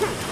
Hmm.